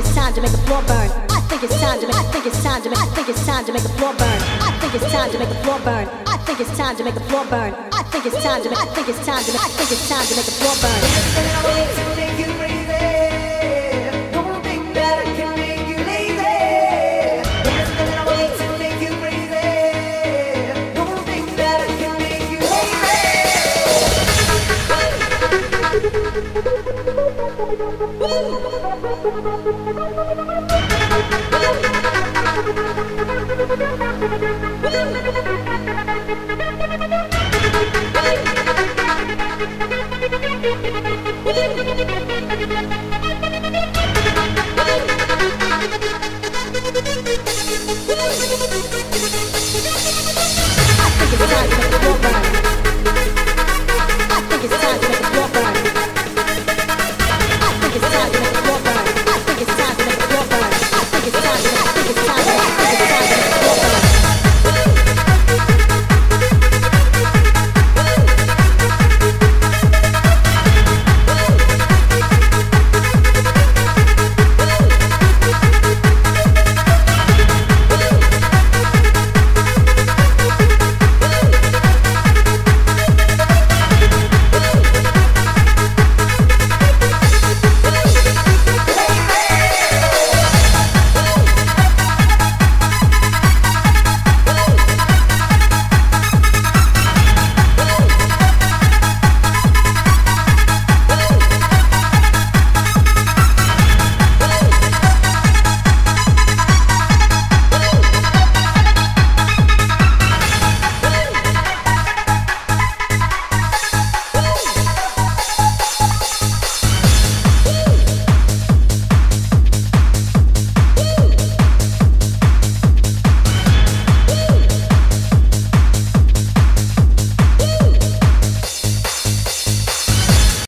it's time to make the floor burn. I think it's time to make. I think it's time to make. I think it's time to make the floor burn. I think it's time to make the floor burn. I think it's time to make the floor burn. I think it's time to make. I think it's time to. I think it's time to make the floor burn. Woo!